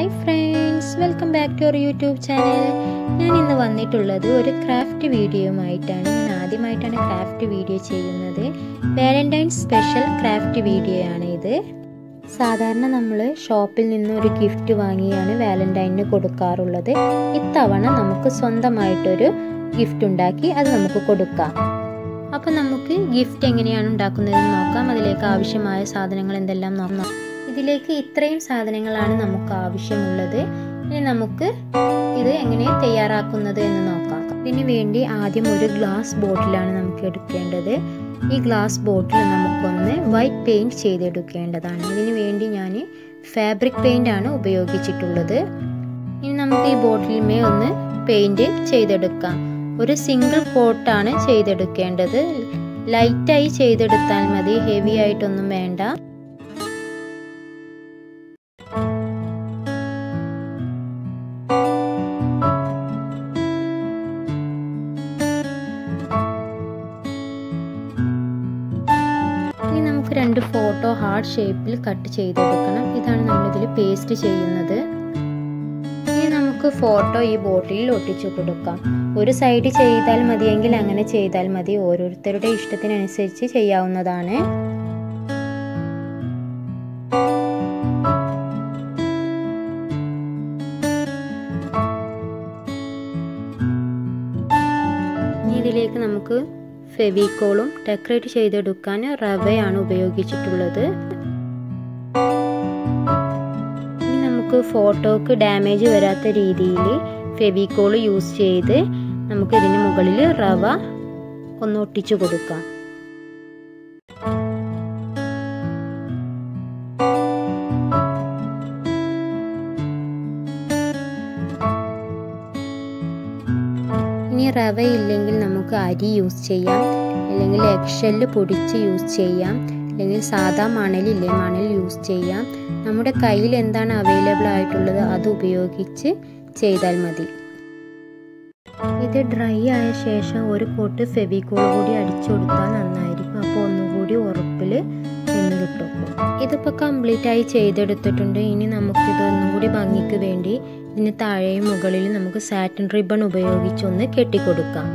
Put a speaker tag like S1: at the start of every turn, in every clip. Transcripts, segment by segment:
S1: Hi friends welcome back to our YouTube channel ഞാൻ ഇന്ന് വന്നിട്ടുള്ളത് ഒരു ക്രാഫ്റ്റ് വീഡിയോയുമായിട്ടാണ് ഞാൻ ആദ്യമായിട്ടാണ് ക്രാഫ്റ്റ് വീഡിയോ ചെയ്യുന്നത്. വാലന്റൈൻസ് സ്പെഷ്യൽ ക്രാഫ്റ്റ് വീഡിയോ ആണ് ഇത്. സാധാരണ നമ്മൾ ഷോപ്പിൽ നിന്ന് ഒരു ഗിഫ്റ്റ് വാങ്ങിയാണ് വാലന്റൈനിന് കൊടുക്കാറുള്ളത്. ഇത്തവണ നമുക്ക് സ്വന്തമായിട്ടൊരു ഗിഫ്റ്റ് ഉണ്ടാക്കി അത് നമുക്ക് കൊടുക്കാം. അപ്പോൾ നമുക്ക് ഗിഫ്റ്റ് എങ്ങനെയാണ് ഉണ്ടാക്കുന്നതെന്ന് നോക്കാം. അതിലേക്ക് ആവശ്യമായ സാധനങ്ങൾ എന്തെല്ലാം നോക്കാം. ഇതിലേക്ക് ഇത്രയും സാധനങ്ങളാണ് നമുക്ക് ആവശ്യമുള്ളത്. ഇനി നമുക്ക് ഇത് എങ്ങനെ തയ്യാറാക്കുന്നത് എന്ന് നോക്കാം. ഇതിന് വേണ്ടി ആദ്യം ഒരു ഗ്ലാസ് ബോട്ടിലാണ് നമുക്ക് എടുക്കേണ്ടത്. ഈ ഗ്ലാസ് ബോട്ടിൽ നമുക്കൊന്ന് വൈറ്റ് പെയിന്റ് ചെയ്തെടുക്കേണ്ടതാണ്. ഇതിന് വേണ്ടി ഞാൻ ഫാബ്രിക് പെയിന്റ് ആണ് ഉപയോഗിച്ചിട്ടുള്ളത്. ഇനി നമുക്ക് ഈ ബോട്ടിലുമേ ഒന്ന് പെയിന്റ് ചെയ്തെടുക്കാം. ഒരു സിംഗിൾ കോട്ടാണ് ചെയ്തെടുക്കേണ്ടത്. ലൈറ്റായി ചെയ്തെടുത്താൽ മതി ഹെവി ആയിട്ടൊന്നും വേണ്ട. നമുക്ക് രണ്ട് ഫോട്ടോ ഹാർഡ് ഷേപ്പിൽ കട്ട് ചെയ്തെടുക്കണം. ഇതാണ് നമ്മളിതിൽ പേസ്റ്റ് ചെയ്യുന്നത്. ഇനി നമുക്ക് ഫോട്ടോ ഈ ബോട്ടിലിൽ ഒട്ടിച്ചു കൊടുക്കാം. ഒരു സൈഡ് ചെയ്താൽ മതിയെങ്കിൽ അങ്ങനെ ചെയ്താൽ മതി. ഓരോരുത്തരുടെ ഇഷ്ടത്തിനനുസരിച്ച് ചെയ്യാവുന്നതാണ്. ഇതിലേക്ക് നമുക്ക് ഫെവിക്കോളും ഡെക്കറേറ്റ് ചെയ്തെടുക്കാൻ റവയാണ് ഉപയോഗിച്ചിട്ടുള്ളത്. നമുക്ക് ഫോട്ടോക്ക് ഡാമേജ് വരാത്ത രീതിയിൽ ഫെവിക്കോൾ യൂസ് ചെയ്ത് നമുക്ക് ഇതിന് മുകളിൽ റവ ഒന്ന് ഒട്ടിച്ചു കൊടുക്കാം. റവ ഇല്ലെങ്കിൽ നമുക്ക് അരി യൂസ് ചെയ്യാം. അല്ലെങ്കിൽ എക്ഷൽ പൊടിച്ച് യൂസ് ചെയ്യാം. അല്ലെങ്കിൽ സാധാ മണലില്ലേ മണൽ യൂസ് ചെയ്യാം. നമ്മുടെ കയ്യിൽ എന്താണ് അവൈലബിൾ ആയിട്ടുള്ളത് അത് ഉപയോഗിച്ച് ചെയ്താൽ മതി. ഇത് ഡ്രൈ ആയ ശേഷം ഒരു കോട്ട് ഫെവിക്കോൾ കൂടി അടിച്ചു കൊടുത്താൽ നന്നായിരിക്കും. അപ്പോൾ ഒന്നുകൂടി ഉറപ്പിൽ നിന്ന് കിട്ടും. ഇതിപ്പോൾ കംപ്ലീറ്റ് ആയി ചെയ്തെടുത്തിട്ടുണ്ട്. ഇനി നമുക്കിത് ഭംഗിക്ക് വേണ്ടി ഇതിന് താഴെയും മുകളിലും നമുക്ക് സാറ്റിൻ റിബൺ ഉപയോഗിച്ചൊന്ന് കെട്ടിക്കൊടുക്കാം.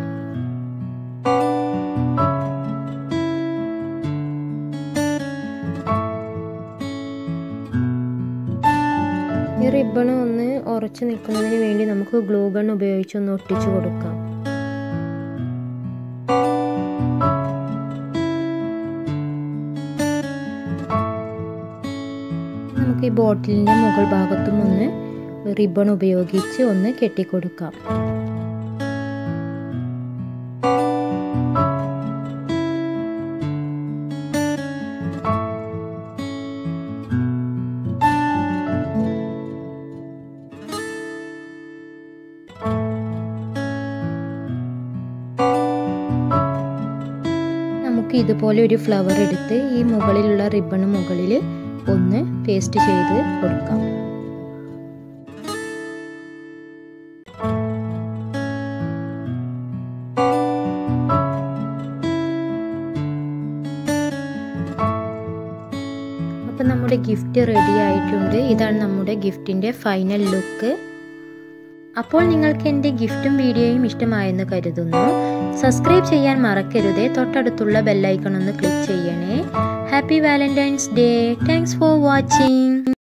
S1: ഈ റിബൺ ഒന്ന് ഉറച്ചു നിൽക്കുന്നതിന് വേണ്ടി നമുക്ക് ഗ്ലൂ ഗൺ ഉപയോഗിച്ച് ഒന്ന് ഒട്ടിച്ചു കൊടുക്കാം. നമുക്ക് ഈ ബോട്ടിലിന്റെ മുകൾ ഭാഗത്തും ഒന്ന് റിബൺ ഉപയോഗിച്ച് ഒന്ന് കെട്ടിക്കൊടുക്കാം. നമുക്ക് ഇതുപോലെ ഒരു ഫ്ലവർ എടുത്ത് ഈ മുകളിലുള്ള റിബണ് മുകളിൽ ഒന്ന് പേസ്റ്റ് ചെയ്ത് കൊടുക്കാം. അപ്പം നമ്മുടെ ഗിഫ്റ്റ് റെഡി ആയിട്ടുണ്ട്. ഇതാണ് നമ്മുടെ ഗിഫ്റ്റിന്റെ ഫൈനൽ ലുക്ക് അപ്പോൾ നിങ്ങൾക്ക് എന്റെ ഗിഫ്റ്റും വീഡിയോയും ഇഷ്ടമായെന്ന് കരുതുന്നു. സബ്സ്ക്രൈബ് ചെയ്യാൻ മറക്കരുതേ. തൊട്ടടുത്തുള്ള ബെല്ലൈക്കൺ ഒന്ന് ക്ലിക്ക് ചെയ്യണേ. Happy Valentine's Day. Thanks for watching.